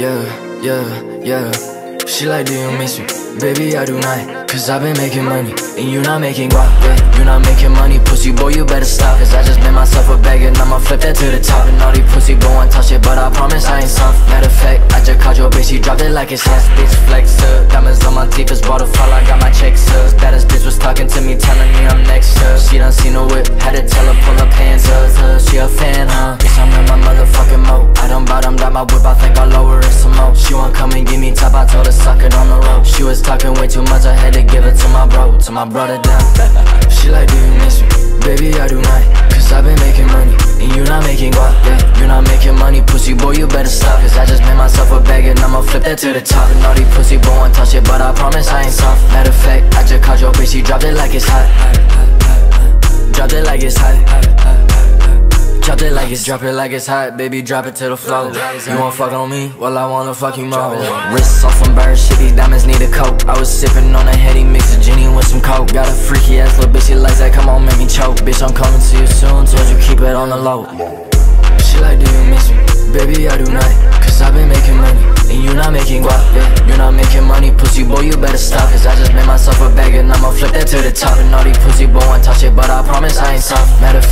yeah, yeah, yeah. She like, do you miss me? Baby, I do not. Cause I've been making money, and you not making guap, yeah. You not making money, pussy boy, you better stop. Cause I just made myself a bag, and I'ma flip that to the top. And all these pussy boy want touch it, but I promise I ain't soft. Matter of fact, I just called your bitch, she dropped it like it's hot. Bitch flex up, diamonds on my teeth, it's waterfall, I got my checks up. Baddest bitch was talking to me, telling me I'm next up. She done seen a whip, had to tell her pull her pants up. She a fan, huh? Bitch, I'm in my motherfucking mode. I done bottomed out my whip, I think my brother down. she like, do you miss me? Baby, I do not. Cause I've been making money, and you not making guap, yeah. You not making money, pussy boy, you better stop. Cause I just made myself a bag, and I'ma flip that to the top. And all these pussy boy want touch it, but I promise I ain't soft. Matter of fact, I just called your bitch, she dropped it like it's hot. Dropped it like it's hot. Drop it like it's, drop it like it's hot, baby, drop it to the floor. You wanna fuck on me? Well, I wanna fuck you more. Wrists off from birds, shit, these diamonds need a coat. I was sipping on a heady mix of Jenny with some coke. Got a freaky ass little bitch, she likes that, come on, make me choke. Bitch, I'm coming to you soon, told you keep it on the low. She like, do you miss me? Baby, I do not. Cause I've been making money, and you not making guap, yeah. You not making money, pussy boy, you better stop. Cause I just made myself a bag, and I'ma flip that to the top. And all these pussy boy want touch it, but I promise I ain't soft. Matter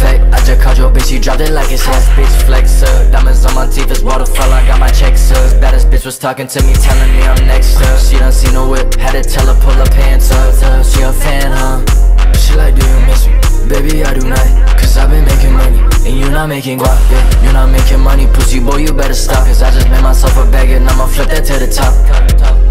your bitch, she dropped it like it's hot. Bitch flex diamonds on my teeth, it's waterfall, I got my checks up. Baddest bitch was talking to me, telling me I'm next up. She done seen a whip, had to tell her pull her pants up. She a fan, huh? She like, do you miss me? Baby, I do not. Cause I've been making money, and you not making guap, yeah. You not making money, pussy boy, you better stop. Cause I just made myself a bag, and I'ma. Flip that to the top.